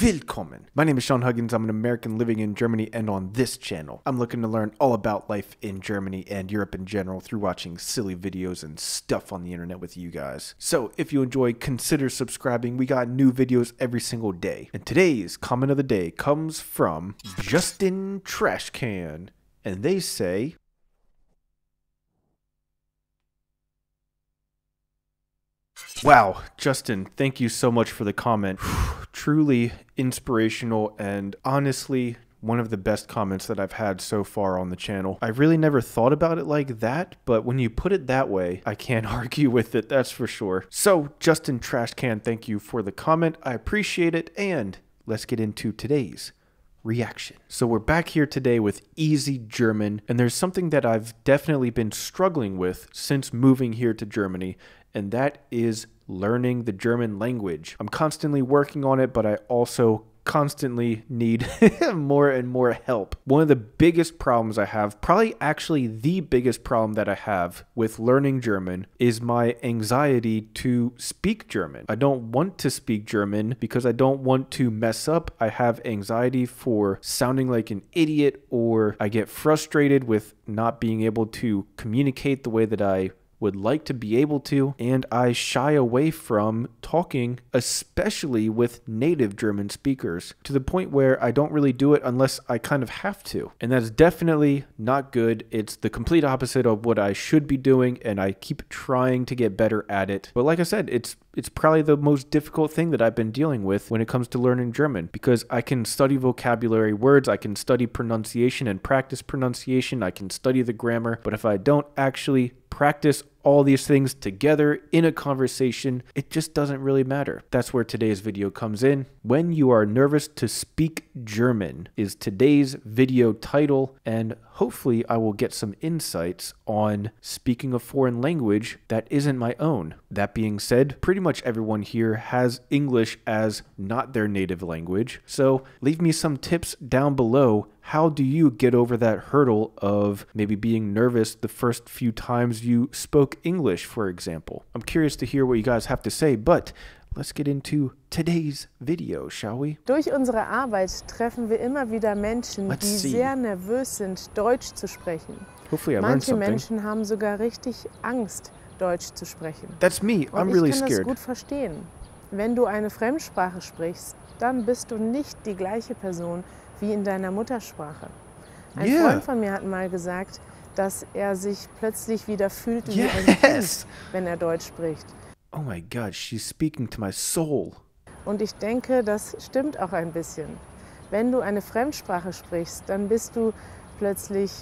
Willkommen! My name is Sean Huggins. I'm an American living in Germany, and on this channel, I'm looking to learn all about life in Germany and Europe in general through watching silly videos and stuff on the internet with you guys. So, if you enjoy, consider subscribing. We got new videos every single day. And today's comment of the day comes from Justin Trashcan, and they say, Wow, Justin, thank you so much for the comment. Truly inspirational and honestly one of the best comments that I've had so far on the channel. I really never thought about it like that, but when you put it that way, I can't argue with it, that's for sure. So, Justin Trashcan, thank you for the comment. I appreciate it, and let's get into today's reaction. So we're back here today with easy German, and there's something that I've definitely been struggling with since moving here to Germany, and that is learning the German language. I'm constantly working on it, but I also constantly need more and more help. One of the biggest problems I have, probably actually the biggest problem that I have with learning German, is my anxiety to speak German. I don't want to speak German because I don't want to mess up. I have anxiety for sounding like an idiot, or I get frustrated with not being able to communicate the way that I would like to be able to, and I shy away from talking, especially with native German speakers, to the point where I don't really do it unless I kind of have to. And that's definitely not good. It's the complete opposite of what I should be doing, and I keep trying to get better at it. But like I said, it's it's probably the most difficult thing that I've been dealing with when it comes to learning German because I can study vocabulary words, I can study pronunciation and practice pronunciation, I can study the grammar, but if I don't actually practice all these things together in a conversation, it just doesn't really matter. That's where today's video comes in. When you are nervous to speak German is today's video title, and hopefully I will get some insights on speaking a foreign language that isn't my own. That being said, pretty much everyone here has English as not their native language, so leave me some tips down below how do you get over that hurdle of maybe being nervous the first few times you spoke English, for example? I'm curious to hear what you guys have to say, but let's get into today's video, shall we? Durch unsere Arbeit treffen wir immer wieder Menschen, Let's die see. sehr nervös sind, Deutsch zu sprechen. Hopefully I Manche. Menschen haben sogar richtig Angst, Deutsch zu sprechen. That's me. Und I'm ich really kann das scared. gut verstehen. Wenn du eine Fremdsprache sprichst, dann bist du nicht die gleiche Person wie in deiner Muttersprache. Ein Yeah. Freund von mir hat mal gesagt, dass er sich plötzlich wieder fühlt wie ein Kind, Yes! wenn er Deutsch spricht. Oh my god, she's speaking to my soul. Und ich denke, das stimmt auch ein bisschen. Wenn du eine Fremdsprache sprichst, dann bist du plötzlich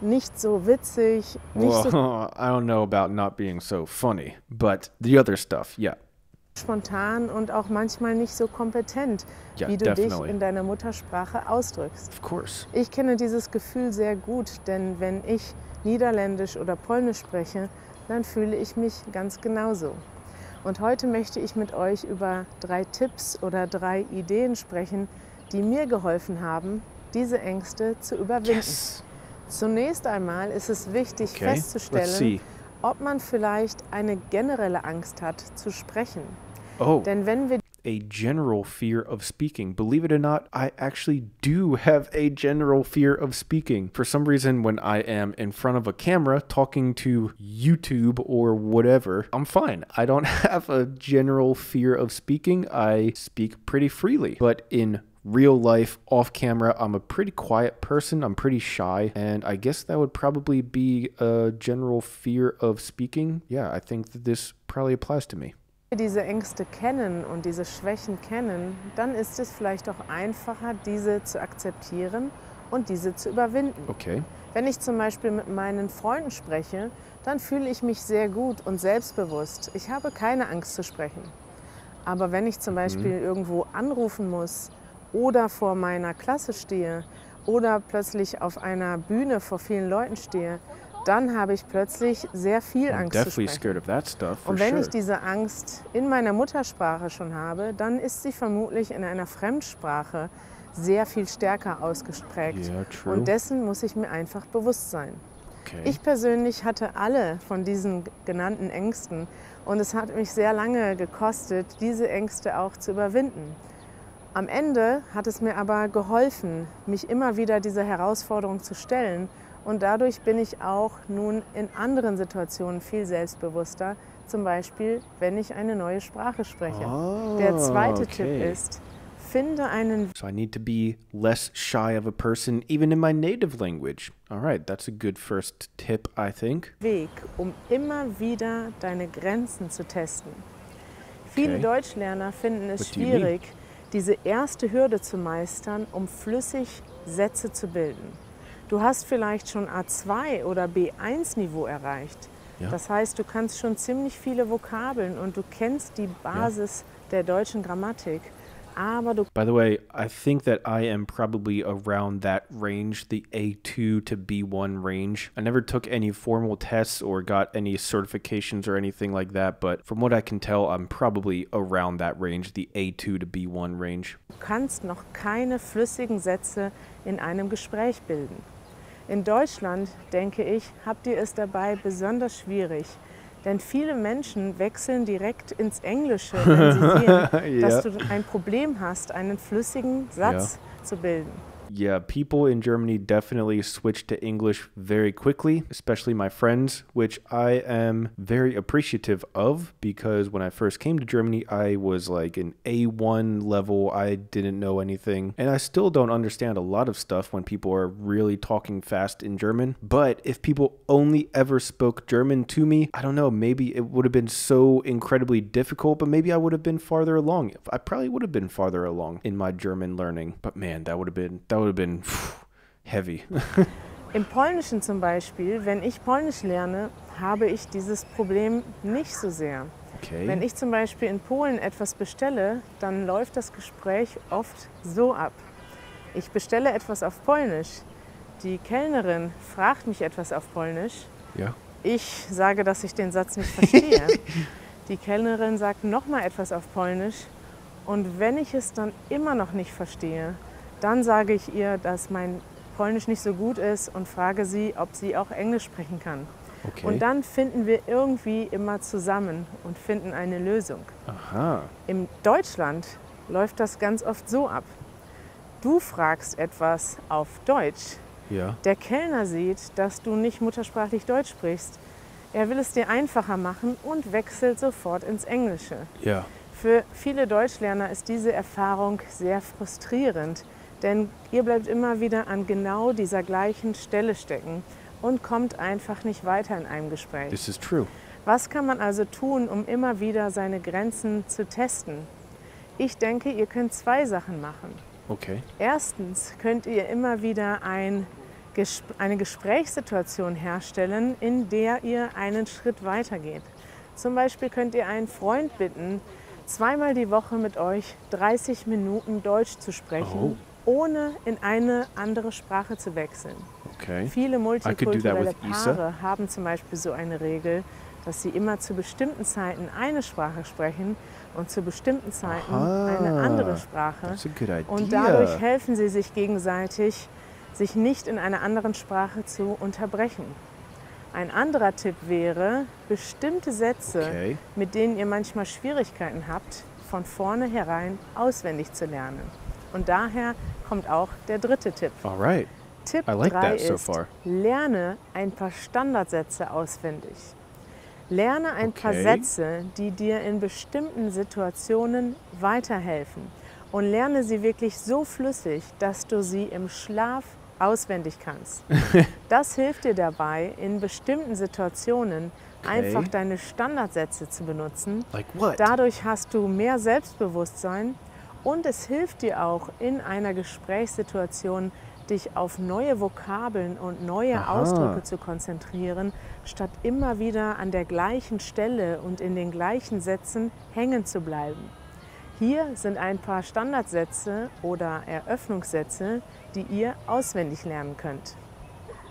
nicht so witzig, nicht so Well, I don't know about not being so funny, but the other stuff, yeah. Spontan und auch manchmal nicht so kompetent, Ja, wie du definitely. dich in deiner Muttersprache ausdrückst. Of course. Ich kenne dieses Gefühl sehr gut, denn wenn ich Niederländisch oder Polnisch spreche, dann fühle ich mich ganz genauso. Und heute möchte ich mit euch über drei Tipps oder drei Ideen sprechen, die mir geholfen haben, diese Ängste zu überwinden. Yes. Zunächst einmal ist es wichtig Okay, festzustellen, ob man vielleicht eine generelle Angst hat zu sprechen. Oh, Denn wenn wir a general fear of speaking. Believe it or not, I actually do have a general fear of speaking. For some reason, when I am in front of a camera talking to YouTube or whatever, I'm fine. I don't have a general fear of speaking. I speak pretty freely. But in real life, off camera, I'm a pretty quiet person. I'm pretty shy. And I guess that would probably be a general fear of speaking. Yeah, I think that this probably applies to me. Wir diese Ängste kennen und diese Schwächen kennen, dann ist es vielleicht auch einfacher, diese zu akzeptieren und diese zu überwinden. Okay. Wenn ich zum Beispiel mit meinen Freunden spreche, dann fühle ich mich sehr gut und selbstbewusst. Ich habe keine Angst zu sprechen. Aber wenn ich zum Beispiel irgendwo anrufen muss oder vor meiner Klasse stehe oder plötzlich auf einer Bühne vor vielen Leuten stehe, dann habe ich plötzlich sehr viel I'm Angst zu definitely sprechen. scared of that stuff. Und wenn sure. ich diese Angst in meiner Muttersprache schon habe, dann ist sie vermutlich in einer Fremdsprache sehr viel stärker ausgeprägt. Yeah. Und dessen muss ich mir einfach bewusst sein. Okay. Ich persönlich hatte alle von diesen genannten Ängsten und es hat mich sehr lange gekostet, diese Ängste auch zu überwinden. Am Ende hat es mir aber geholfen, mich immer wieder dieser Herausforderung zu stellen. Und dadurch bin ich auch nun in anderen Situationen viel selbstbewusster. Zum Beispiel, wenn ich eine neue Sprache spreche. Oh, Der zweite okay. Tipp ist, finde einen So I need to be less shy of a person, even in my native language. All right, that's a good first tip, I think. Weg, um immer wieder deine Grenzen zu testen. Viele Okay. Deutschlerner finden es What schwierig, diese erste Hürde zu meistern, um flüssig Sätze zu bilden. Du hast vielleicht schon A2 oder B1-Niveau erreicht. Ja. Das heißt, du kannst schon ziemlich viele Vokabeln und du kennst die Basis der deutschen Grammatik. Aber du By the way, I think that I am probably around that range, the A2 to B1 range. I never took any formal tests or got any certifications or anything like that, but from what I can tell, I'm probably around that range, the A2 to B1 range. kannst noch keine flüssigen Sätze in einem Gespräch bilden. In Deutschland, denke ich, habt ihr es dabei besonders schwierig. Denn viele Menschen wechseln direkt ins Englische, wenn sie sehen, Ja. dass du ein Problem hast, einen flüssigen Satz zu bilden. Yeah, people in Germany definitely switch to English very quickly, especially my friends, which I am very appreciative of because when I first came to Germany, I was like an A1 level. I didn't know anything. And I still don't understand a lot of stuff when people are really talking fast in German. But if people only ever spoke German to me, I don't know, maybe it would have been so incredibly difficult, but maybe I would have been farther along. I probably would have been farther along in my German learning. But man, that would have been that would have been heavy. Im Polnischen zum Beispiel, wenn ich Polnisch lerne, habe ich dieses Problem nicht so sehr. okay. Wenn ich zum Beispiel in Polen etwas bestelle, dann läuft das Gespräch oft so ab. Ich bestelle etwas auf Polnisch. Die Kellnerin fragt mich etwas auf Polnisch. ja. Ich sage, dass ich den Satz nicht verstehe. Die Kellnerin sagt nochmal etwas auf Polnisch. Und wenn ich es dann immer noch nicht verstehe, dann sage ich ihr, dass mein Polnisch nicht so gut ist und frage sie, ob sie auch Englisch sprechen kann. Okay. Und dann finden wir irgendwie immer zusammen und finden eine Lösung. Aha. In Deutschland läuft das ganz oft so ab. Du fragst etwas auf Deutsch. Ja. Der Kellner sieht, dass du nicht muttersprachlich Deutsch sprichst. Er will es dir einfacher machen und wechselt sofort ins Englische. Ja. Für viele Deutschlerner ist diese Erfahrung sehr frustrierend, denn ihr bleibt immer wieder an genau dieser gleichen Stelle stecken und kommt einfach nicht weiter in einem Gespräch. This is true. Was kann man also tun, um immer wieder seine Grenzen zu testen? Ich denke, ihr könnt zwei Sachen machen. Okay. Erstens könnt ihr immer wieder ein, eine Gesprächssituation herstellen, in der ihr einen Schritt weitergeht. Zum Beispiel könnt ihr einen Freund bitten, zweimal die Woche mit euch 30 Minuten Deutsch zu sprechen, ohne in eine andere Sprache zu wechseln. Okay. Viele multikulturelle. Paare haben zum Beispiel so eine Regel, dass sie immer zu bestimmten Zeiten eine Sprache sprechen und zu bestimmten Zeiten Aha. eine andere Sprache. Und dadurch helfen sie sich gegenseitig, sich nicht in einer anderen Sprache zu unterbrechen. Ein anderer Tipp wäre, bestimmte Sätze, Okay. mit denen ihr manchmal Schwierigkeiten habt, von vornherein auswendig zu lernen. Und daher kommt auch der dritte Tipp. All right. Tipp I like 3 that so ist, far. lerne ein paar Standardsätze auswendig. Lerne ein paar Okay. Sätze, die dir in bestimmten Situationen weiterhelfen. Und lerne sie wirklich so flüssig, dass du sie im Schlaf auswendig kannst. Das hilft dir dabei, in bestimmten Situationen einfach deine Standardsätze zu benutzen Like what? Dadurch hast du mehr Selbstbewusstsein und es hilft dir auch in einer Gesprächssituation, dich auf neue Vokabeln und neue Aha. Ausdrücke zu konzentrieren, statt immer wieder an der gleichen Stelle und in den gleichen Sätzen hängen zu bleiben. Hier sind ein paar Standardsätze oder Eröffnungssätze, die ihr auswendig lernen könnt.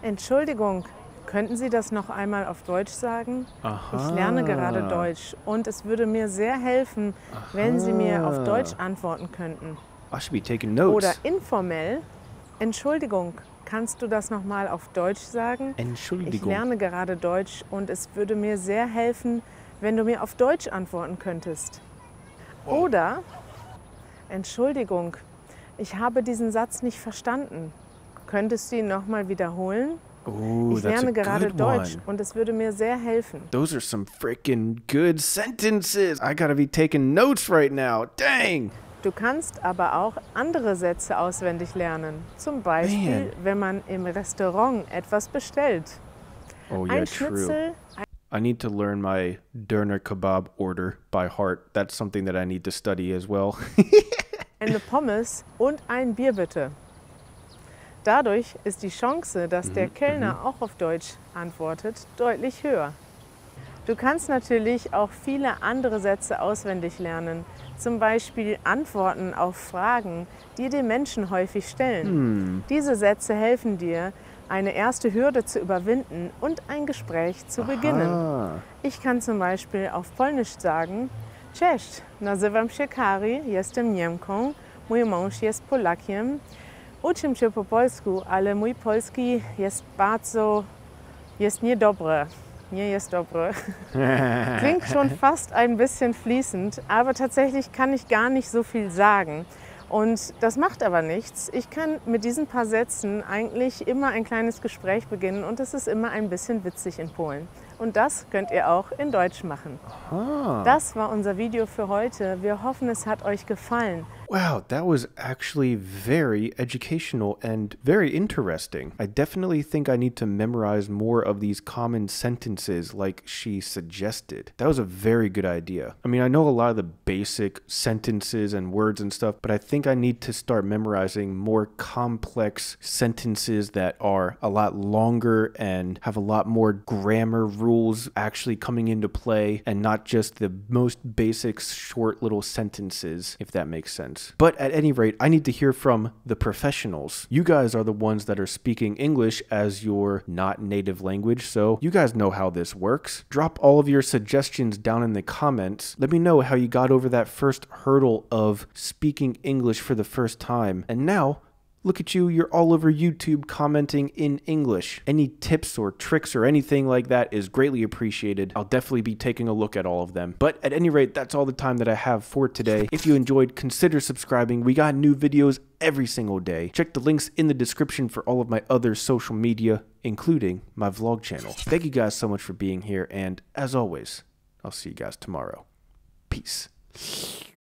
Entschuldigung, könnten Sie das noch einmal auf Deutsch sagen? Ich lerne gerade Aha. Deutsch und es würde mir sehr helfen, wenn Sie mir auf Deutsch antworten könnten. I should be taking notes. Oder informell, Entschuldigung, kannst du das noch mal auf Deutsch sagen? Ich Entschuldigung. lerne gerade Deutsch und es würde mir sehr helfen, wenn du mir auf Deutsch antworten könntest. Oder Entschuldigung, ich habe diesen Satz nicht verstanden. Könntest du ihn nochmal wiederholen? Ooh, Ich lerne gerade Deutsch one. und es würde mir sehr helfen. Those are some freaking good sentences. I gotta be taking notes right now. Dang. Du kannst aber auch andere Sätze auswendig lernen. Zum Beispiel, Man. wenn man im Restaurant etwas bestellt. Oh yeah, Ein true. Schnitzel, I need to learn my Döner kebab order by heart. That's something that I need to study as well. eine Pommes und ein Bier bitte. Dadurch ist die Chance, dass der Kellner auch auf Deutsch antwortet, deutlich höher. Du kannst natürlich auch viele andere Sätze auswendig lernen, zum Beispiel Antworten auf Fragen, die dir Menschen häufig stellen. Diese Sätze helfen dir, eine erste Hürde zu überwinden und ein Gespräch zu beginnen. Ah. Ich kann zum Beispiel auf Polnisch sagen Cześć, nazywam się Kari, jestem Niemką, mój mąż jest Polakiem. Uczę się po polsku, ale mój polski jest bardzo, jest niedobry. Nie jest dobry. Klingt schon fast ein bisschen fließend, aber tatsächlich kann ich gar nicht so viel sagen. Und das macht aber nichts. Ich kann mit diesen paar Sätzen eigentlich immer ein kleines Gespräch beginnen und es ist immer ein bisschen witzig in Polen. Und das könnt ihr auch in Deutsch machen. Ah. Das war unser Video für heute. Wir hoffen, es hat euch gefallen. Wow, that was actually very educational and very interesting. I definitely think I need to memorize more of these common sentences like she suggested. That was a very good idea. I mean, I know a lot of the basic sentences and words and stuff, but I think I need to start memorizing more complex sentences that are a lot longer and have a lot more grammar rules actually coming into play and not just the most basic short little sentences, if that makes sense. But at any rate, I need to hear from the professionals. You guys are the ones that are speaking English as your not native language, so you guys know how this works. Drop all of your suggestions down in the comments. Let me know how you got over that first hurdle of speaking English for the first time. And now, Look at you, you're all over YouTube commenting in English. Any tips or tricks or anything like that is greatly appreciated. I'll definitely be taking a look at all of them. But at any rate, that's all the time that I have for today. If you enjoyed, consider subscribing. We got new videos every single day. Check the links in the description for all of my other social media, including my vlog channel. Thank you guys so much for being here, and as always, I'll see you guys tomorrow. Peace.